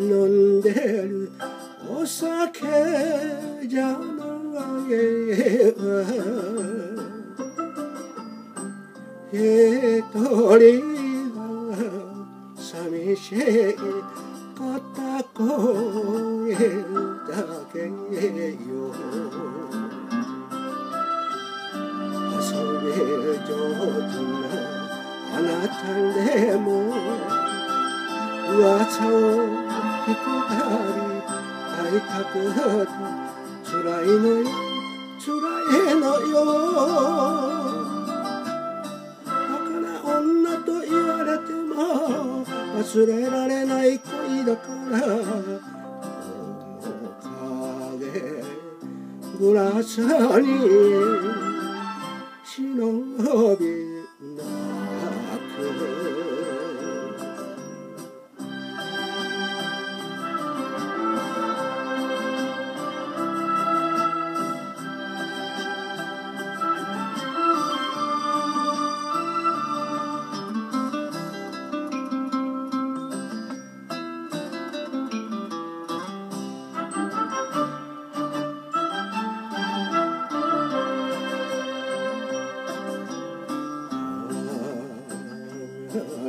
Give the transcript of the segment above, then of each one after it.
飲んでる。お酒じゃない。わ一人は寂しいだけよ。遊び上手なあなたでも噂をいたくて辛いのよ。辛いのよ。バカな女と言われても忘れられない恋だから。面影ぶらさに。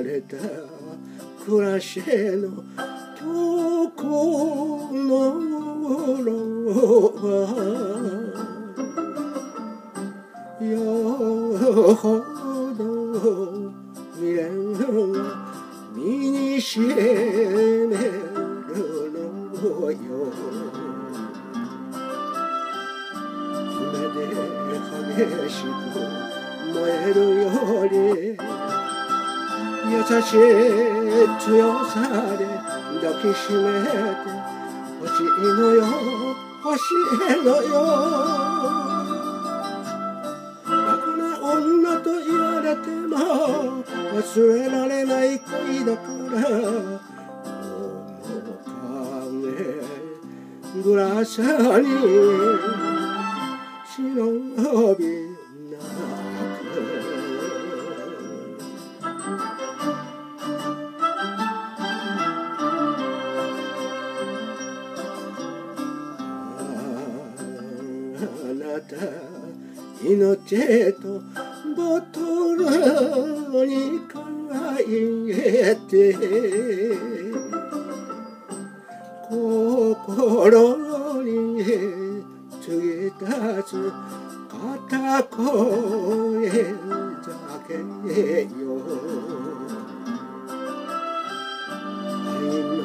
れた暮らしの今日の頃はよほど未練が身にしめるのよ夢で激しく燃えるより優しい強さで抱きしめて欲しいのよ。欲しいのよ。バカな女と言われても忘れられない恋だから面影ぶらさに。た命とボトルに輝いて心に継ぎ立つ片声だけよ愛の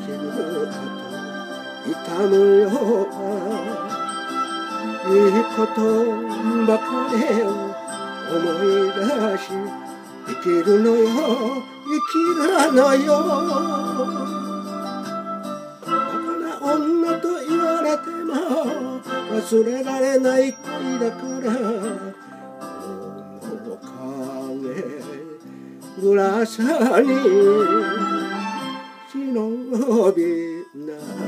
傷跡痛むよいいことばかりを思い出し生きるのよ生きるのよ。バカな女と言われても忘れられない恋だから面影ぶらさに。忍び泣く